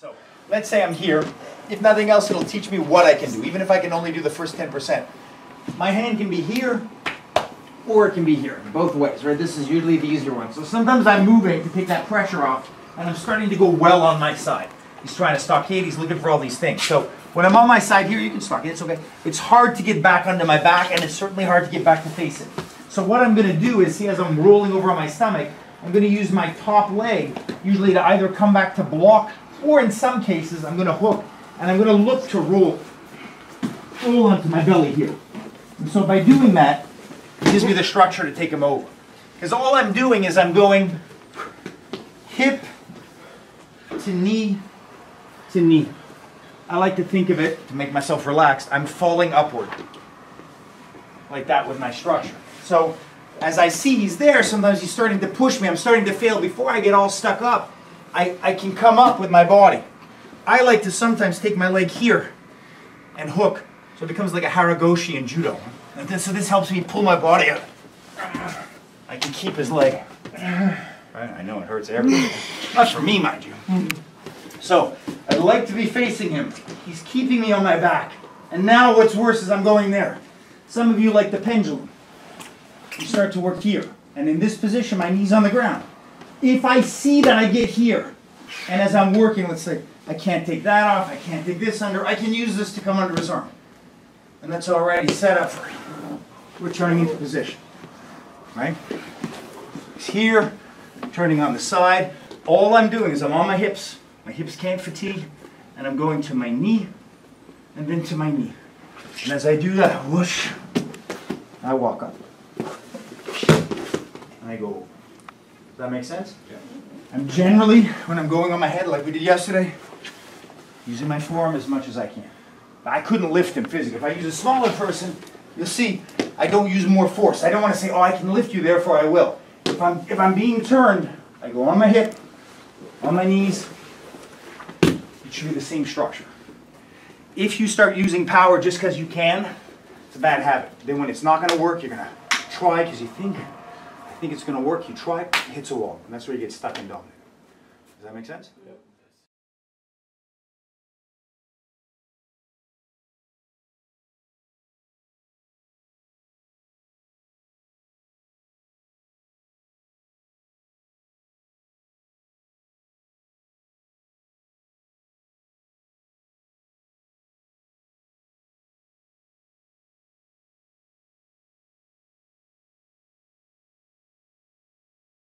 So let's say I'm here. If nothing else, it'll teach me what I can do, even if I can only do the first 10%. My hand can be here, or it can be here, both ways, right? This is usually the easier one. So sometimes I'm moving to take that pressure off, and I'm starting to go well on my side. He's trying to stockade, he's looking for all these things. So when I'm on my side here, you can stockade, it's okay. It's hard to get back under my back, and it's certainly hard to get back to face it. So what I'm gonna do is, see as I'm rolling over on my stomach, I'm gonna use my top leg, usually to either come back to block, or in some cases, I'm gonna hook, and I'm gonna look to roll, roll onto my belly here. And so by doing that, it gives me the structure to take him over. Because all I'm doing is I'm going hip to knee to knee. I like to think of it, to make myself relaxed, I'm falling upward. Like that with my structure. So as I see he's there, sometimes he's starting to push me, I'm starting to fail. Before I get all stuck up, I, I can come up with my body. I like to sometimes take my leg here and hook. So it becomes like a Harai goshi in judo. And this, so this helps me pull my body up. I can keep his leg. I know it hurts everyone. Not for me, mind you. So I'd like to be facing him. He's keeping me on my back. And now what's worse is I'm going there. Some of you like the pendulum. You start to work here. And in this position, my knee's on the ground. If I see that I get here, and as I'm working, let's say, I can't take that off, I can't take this under, I can use this to come under his arm. And that's already set up for returning into position. Right? He's here, turning on the side. All I'm doing is I'm on my hips. My hips can't fatigue. And I'm going to my knee, and then to my knee. And as I do that, whoosh, I walk up. And I go that make sense? Yeah. I'm generally, when I'm going on my head like we did yesterday, using my forearm as much as I can. I couldn't lift him physically. If I use a smaller person, you'll see I don't use more force. I don't want to say, oh, I can lift you, therefore I will. If I'm, if I'm being turned, I go on my hip, on my knees. It should be the same structure. If you start using power just because you can, it's a bad habit. Then when it's not going to work, you're going to try because you think, think it's going to work. You try, it hits a wall. And that's where you get stuck in dominant. Does that make sense? Yep.